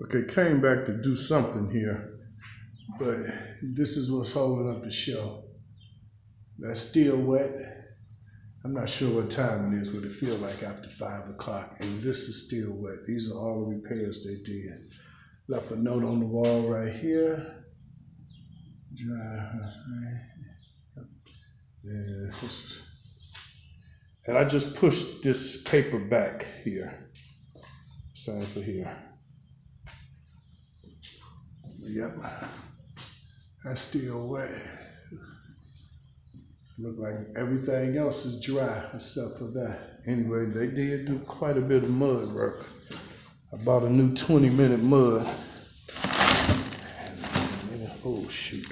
Okay, came back to do something here, but this is what's holding up the show. That's still wet. I'm not sure what time it is, what it feel like after five o'clock, and this is still wet. These are all the repairs they did. Left a note on the wall right here. Dry. Uh, yeah, and I just pushed this paper back here. Same for here. Yep. That's still wet. Look like everything else is dry except for that. Anyway, they did do quite a bit of mud work. I bought a new 20 minute mud. Oh, shoot.